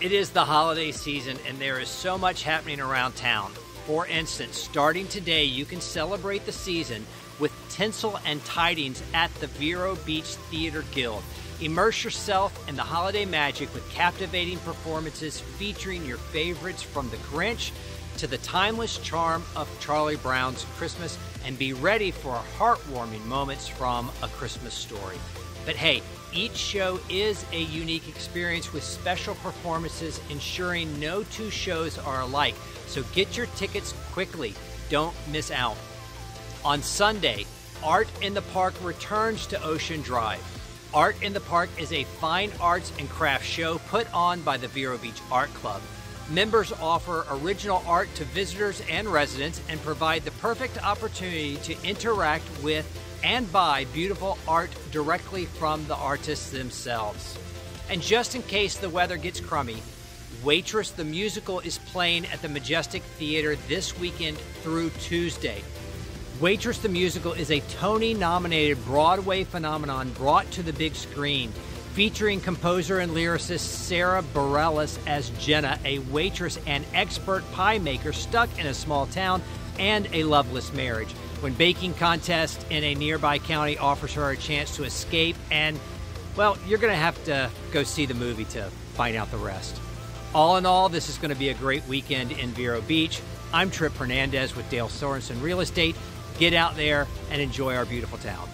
It is the holiday season, and there is so much happening around town. For instance, starting today, you can celebrate the season with tinsel and tidings at the Vero Beach Theater Guild. Immerse yourself in the holiday magic with captivating performances featuring your favorites from The Grinch to the timeless charm of Charlie Brown's Christmas and be ready for heartwarming moments from A Christmas Story. But hey, each show is a unique experience with special performances, ensuring no two shows are alike. So get your tickets quickly. Don't miss out. On Sunday, Art in the Park returns to Ocean Drive. Art in the Park is a fine arts and crafts show put on by the Vero Beach Art Club. Members offer original art to visitors and residents and provide the perfect opportunity to interact with and buy beautiful art directly from the artists themselves. And just in case the weather gets crummy, Waitress the Musical is playing at the Majestic Theater this weekend through Tuesday. Waitress the Musical is a Tony nominated Broadway phenomenon brought to the big screen, featuring composer and lyricist Sarah Bareilles as Jenna, a waitress and expert pie maker stuck in a small town and a loveless marriage when baking contest in a nearby county offers her a chance to escape and well you're going to have to go see the movie to find out the rest. All in all this is going to be a great weekend in vero beach. I'm Tripp hernandez with dale sorensen real estate. Get out there and enjoy our beautiful town